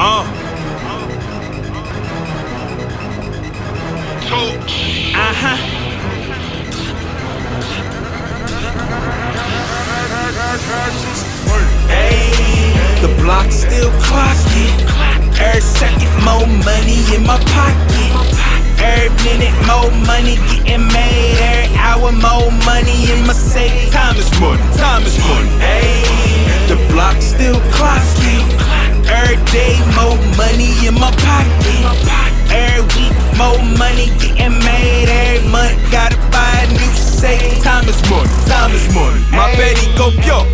Uh. Uh huh. Hey, the block still clocking. Every second, more money in my pocket. Every minute, more money getting made. Every hour, more money in my safe. Time is money. Time is money. Hey, the block still clocking. Every day, more money in my pocket. Every week, more money getting made. Every month, gotta buy a new safe. Time is money. Time is money. My Betty go pure.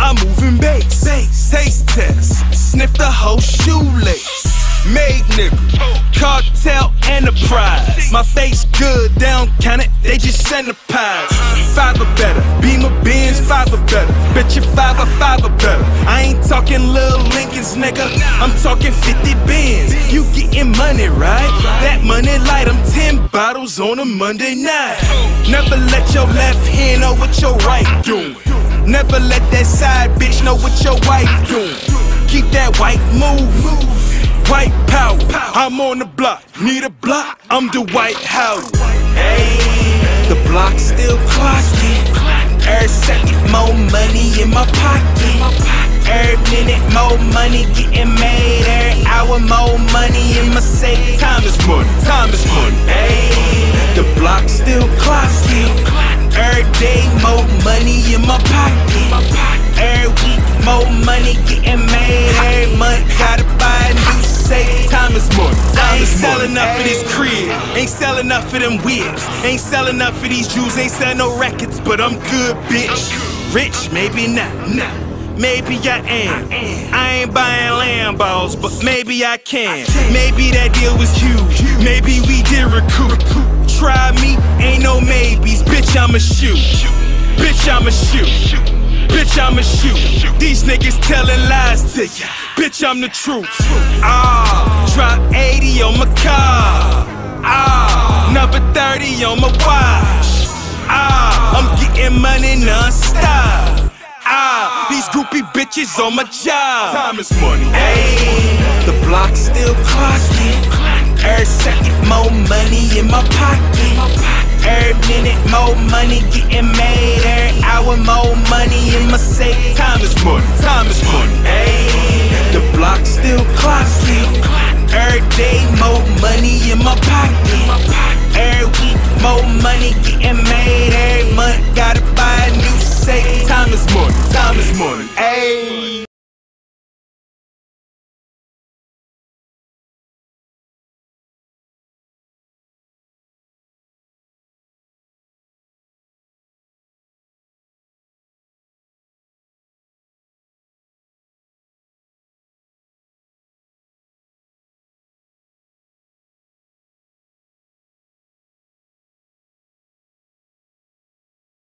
I'm moving bass. Taste test. Sniff the whole shoelace. Made nigga. Cartel enterprise. My face good, don't count it, they just send a pies. Five or better. Beamer Benz, five or better. Bet you five or five or better. I ain't talking little Nigga. I'm talking 50 bins. You getting money, right? That money light, I'm 10 bottles on a Monday night. Never let your left hand know what your right doing. Never let that side bitch know what your wife doing. Keep that white move. White power, I'm on the block. Need a block, I'm the White House. Hey, the block still clocking. Every second, more money in my pocket. Every minute, more money getting made. Every hour, more money in my safe. Time is money, time is money. Hey, the block still clocking. Every day, more money in my pocket. Every week, more money getting made. Every month, gotta buy a new safe. Time is money. I ain't selling enough for this crib. Ain't selling enough for them whips. Ain't selling enough for these Jews. Ain't selling no records, but I'm good, bitch. Rich, maybe not. Maybe I am. I ain't buying Lambos, but maybe I can. Maybe that deal was huge. Maybe we did recoup. Try me, ain't no maybes. Bitch, I'ma shoot. Bitch, I'ma shoot. Bitch, I'ma shoot. These niggas telling lies to ya. Bitch, I'm the truth. Ah, drop 80 on my car. Ah, number 30 on my watch. Ah, I'm getting money non-stop. Groupie bitches on my job. Time is money. Hey, the block still clocking. Every second, more money in my pocket. Every minute, more money getting made. Every hour, more money in my safe. Time is money. Time is money. Hey, the block still clocking. Every day, more money in my pocket. Every week, more money getting time is money, time is money. Ayy.